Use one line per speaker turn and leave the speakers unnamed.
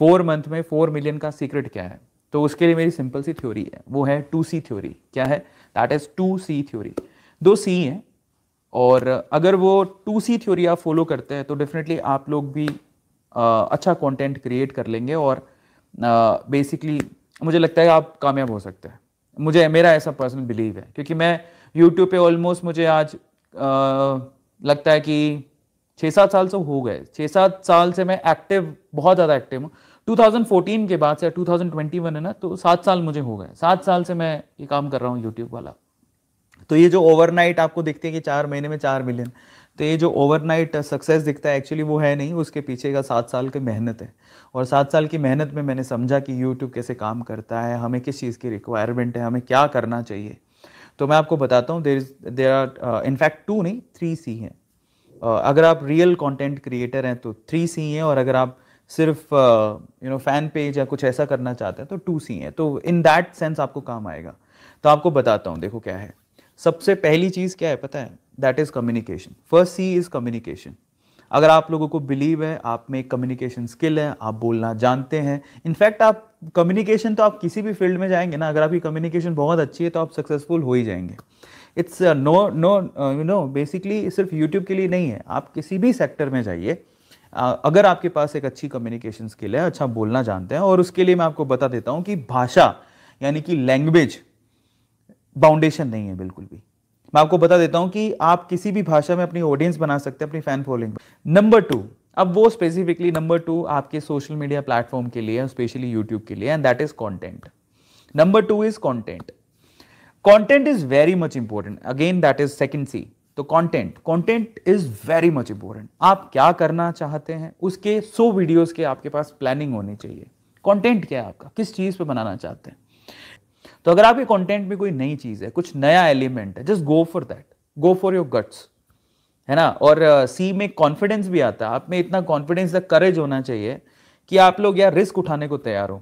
Four month में four million का secret क्या है? तो उसके लिए मेरी सिंपल सी थ्योरी है। वो है टू सी थ्योरी। क्या है? That is two C theory. दो सी हैं और अगर वो टू सी थ्योरी आप फॉलो करते हैं तो डेफिनेटली आप लोग भी आ, अच्छा कंटेंट क्रिएट कर लेंगे और बेसिकली मुझे लगता है आप कामयाब हो सकते हैं। मुझे मेरा ऐसा पर्सनल बिलीव है क्योंकि मैं यूट्यूब पे ऑलमोस्ट मुझे आज आ, लगता है कि छः सात साल से हो गए। छः सात साल से मैं एक्टिव बहुत ज़्यादा एक्टिव हूँ। 2014 के बाद से 2021 है ना तो सात साल मुझे हो गए। सात साल से मैं ये काम कर रहा हूँ यूट्यूब वाला। तो ये जो ओवरनाइट आपको दिखते हैं कि चार महीने में चार मिलियन तो ये जो ओवरनाइट सक्सेस दिखता है एक्चुअली वो है नहीं उसके पीछे का सात साल की मेहनत है। और सात साल की मेहनत में मैंने समझा कि यूट्यूब कैसे काम करता है हमें किस चीज़ की रिक्वायरमेंट है हमें क्या करना चाहिए। तो मैं आपको बताता हूँ there is there are in fact two नहीं थ्री सी हैं। Uh, अगर आप रियल कंटेंट क्रिएटर हैं तो थ्री सी हैं और अगर आप सिर्फ़ यू नो फ़ैन पेज या कुछ ऐसा करना चाहते हैं तो टू सी है। तो इन दैट सेंस आपको काम आएगा। तो आपको बताता हूँ, देखो क्या है। सबसे पहली चीज़ क्या है, पता है? That is communication first C is communication अगर आप लोगों को बिलीव है, आप में कम्युनिकेशन स्किल है, आप बोलना जानते हैं। इनफैक्ट आप कम्युनिकेशन तो आप किसी भी फ़ील्ड में जाएँगे ना, अगर आपकी कम्युनिकेशन बहुत अच्छी है तो आप सक्सेसफुल हो ही जाएँगे। It's no no you know basically सिर्फ़ यूट्यूब के लिए नहीं है। आप किसी भी सेक्टर में जाइए अगर आपके पास एक अच्छी कम्युनिकेशन स्किल है अच्छा बोलना जानते हैं, और उसके लिए मैं आपको बता देता हूँ कि भाषा, यानी कि लैंग्वेज बाउंडेशन नहीं है बिल्कुल भी। मैं आपको बता देता हूँ कि आप किसी भी भाषा में अपनी ऑडियंस बना सकते हैं, अपनी फ़ैन फॉलोइंग नंबर टू अब वो स्पेसिफिकली नंबर टू आपके सोशल मीडिया प्लेटफॉर्म के लिए स्पेशली यूट्यूब के लिए and that is content number two is content content is very much important again that is second C तो content content is very much important आप क्या करना चाहते हैं उसके सो वीडियोस के आपके पास प्लानिंग होनी चाहिए। कंटेंट क्या है आपका? किस चीज़ पे बनाना चाहते हैं? तो अगर आपके कंटेंट में कोई नई चीज़ है कुछ नया एलिमेंट है just go for that go for your guts है ना? और सी uh, में कॉन्फिडेंस भी आता है। आप में इतना कॉन्फिडेंस करेज होना चाहिए कि आप लोग यार रिस्क उठाने को तैयार हो।